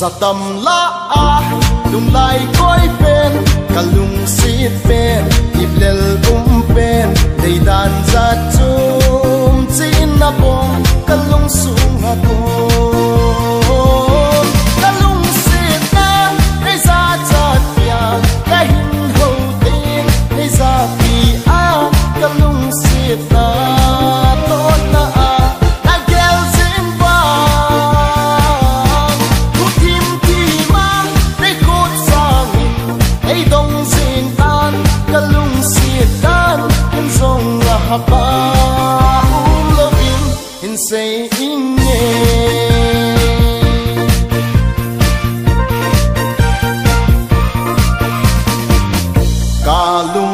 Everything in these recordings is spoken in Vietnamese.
Dạ satam la a, lung lai koi pen kalung si pen iblel um pen dei dan za chum chin na bong kalung sung a bom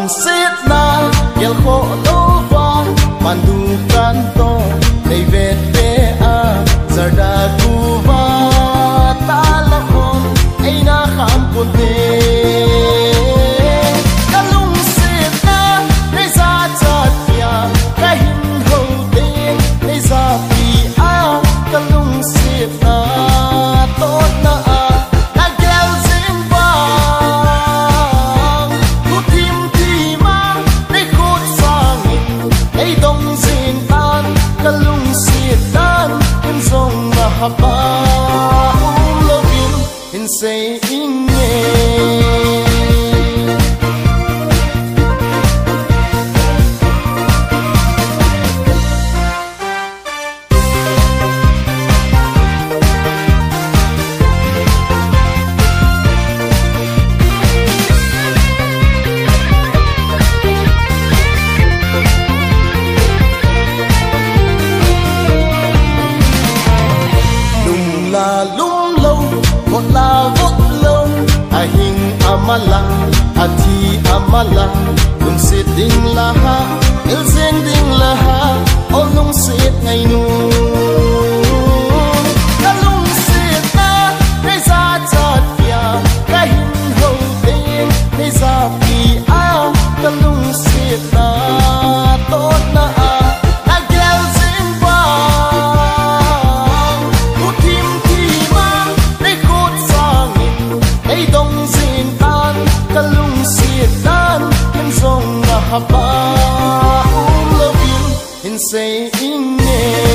sit na yel kho lo va mandu kanto nei vet pe a zarda ku mahaba. Oh, love you. aklong ahing amalang ati amalang nung sit ding laha ilsing ding laha, o nung sit ngay nun kalung sit na nay sa chat pia kahin ho ding nay sa pia kalung sit saying yeah.